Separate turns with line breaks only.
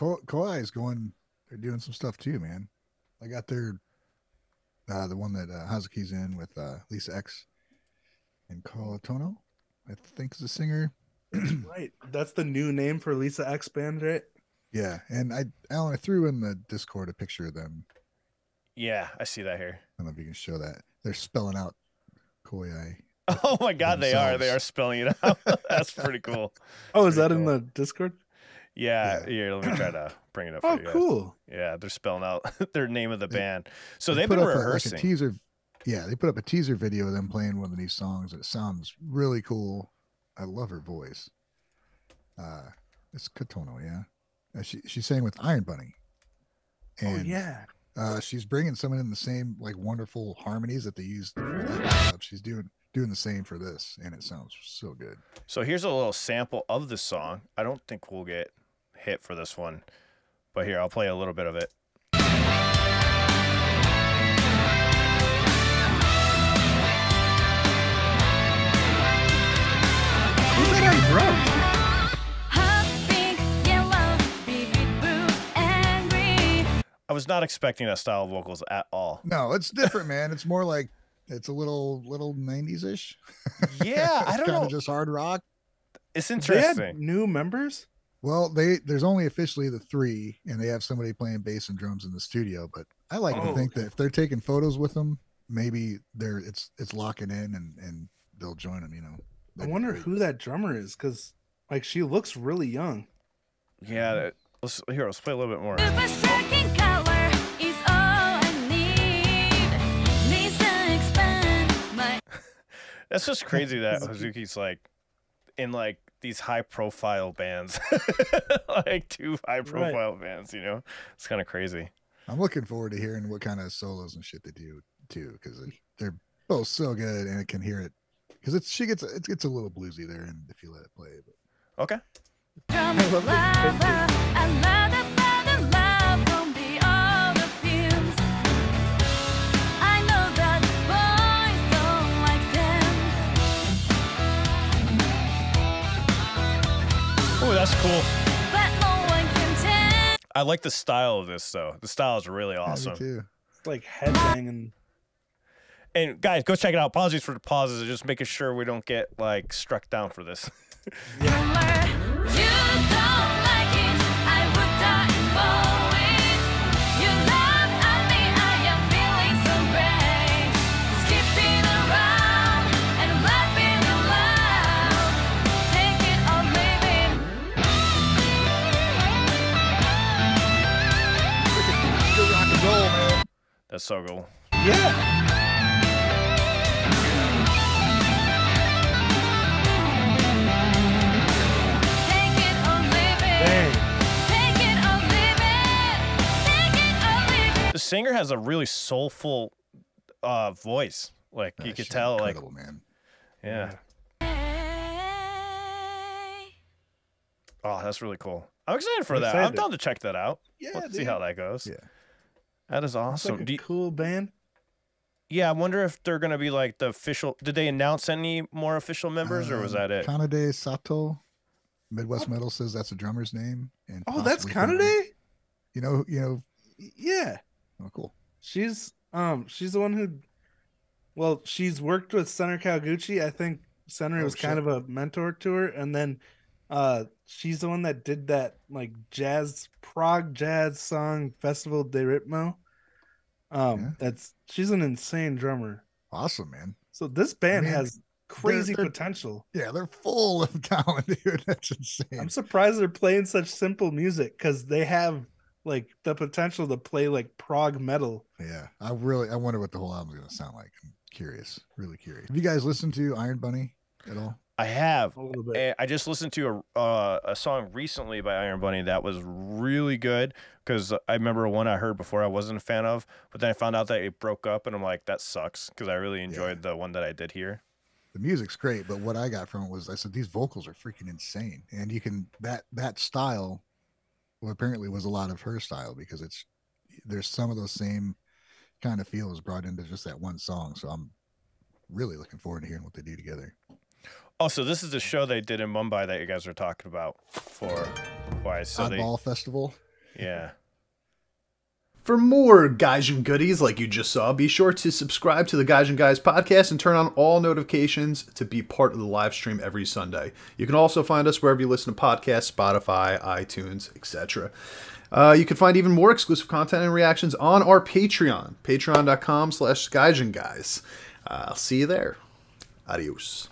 Ko- Koi is going. They're doing some stuff too, man. I got their uh, the one that uh, Hazuki's in with uh, Li-sa-X and Tono. I think is the singer.
right. That's the new name for Li-sa-X band, right?
Yeah, and I Alan, I threw in the Discord a picture of them.
Yeah, I see that here.
I don't know if you can show that. They're spelling out Koi.
Oh my god, they are. They are spelling it out. That's pretty cool.
Oh, is
Pretty
that in the Discord?
Yeah, here, let me try to bring it up.
Oh,
for you guys.
cool.
Yeah, they're spelling out their name of the band. So
They
they've
put
been
up a-
rehearsing.
like a teaser. Yeah, they put up a teaser video of them playing one of these songs. It sounds really cool. I love her voice. Uh, it's Kotono, yeah. Uh, she she sang with Iron Bunny.
oh yeah.
uh, she's bringing someone in the same like wonderful harmonies that they used. She's doing doing the same for this, and it sounds so good.
So here's a little sample of the song. I don't think we'll get hit for this one, but here I'll play a little bit of it.
Who's that on drums?
I was not expecting that style of vocals at all.
No, it's different, man. It's more like it's a little little nineties ish.
Yeah, I don't know.
just hard rock.
It's
They
interesting.
had new members.
Well, they there's only officially the three, and they have somebody playing bass and drums in the studio. But I like
Oh,
to think that if they're taking photos with them, maybe they're it's it's locking in, and and they'll join them. You know.
I
That'd be
wonder who that drummer is, because like she looks really young.
Yeah, that- let's here. Let's play a little bit more. That's just crazy that Hazuki's like in like these high profile bands, like two high profile bands. You know, it's kind of crazy.
I'm looking forward to hearing what kind of solos and shit they do too, because they're both so good, and I can hear it. Because it's she gets it gets a little bluesy there, and if you let it play, but
Okay. That's cool. I like the style of this though. The style is really
Yeah, me
awesome.
too.
It's like headbanging.
And guys, go check it out. Apologies for the pauses. Just making sure we don't get like struck down for this.
Good rock man.
That's so cool.
Yeah. Dang.
The singer has a really soulful uh voice. Like
Uh,
you could tell, like
man.
yeah. Oh, that's really cool. I'm excited for
I'm
that. I'm down to check that out.
Yeah,
Let's see how that goes.
Yeah.
That is awesome.
like a
Do you-
cool band.
yeah, I wonder if they're gonna be like the official. Did they announce any more official members, or was
Um,
that it?
Kanade Sato. Midwest Metal says that's a drummer's name. And
Oh, that's
possibly Kanade.
Kanade.
You know, you know.
Yeah.
Oh, cool.
She's um she's the one who well, she's worked with Senri Kawaguchi. I think Senri
Oh,
was kind of a mentor to her, and then uh she's the one that did that like jazz prog jazz song Festival de Ritmo. Um
Yeah.
that's she's an insane drummer.
Awesome, man.
So this band
mean,
has crazy
they're-
potential.
Yeah, they're full of talent, dude. That's insane.
I'm surprised they're playing such simple music because they have like the potential to play like prog metal.
Yeah, I really, I wonder what the whole album's gonna sound like. I'm curious, really curious. Have you guys listened to Iron Bunny at all?
I have.
A bit.
I just listened to a uh, a song recently by Iron Bunny that was really good because I remember one I heard before I wasn't a fan of, but then I found out that it broke up and I'm like that sucks because I really enjoyed the one that I did hear.
The music's great, but what I got from it was I said these vocals are freaking insane, and you can that that style. Well, apparently was a lot of her style because it's there's some of those same kind of feels brought into just that one song. So I'm really looking forward to hearing what they do together.
Oh, so this is the show they did in Mumbai that you guys were talking about for why? So they
Oddball Festival.
Yeah.
For more Gaijin goodies like you just saw, be sure to subscribe to the Gaijin Guys podcast and turn on all notifications to be part of the live stream every Sunday. You can also find us wherever you listen to podcasts, Spotify, iTunes, etc. Uh, you can find even more exclusive content and reactions on our Patreon, patreon.com slash Gaijin Guys. Uh, I'll see you there. Adios.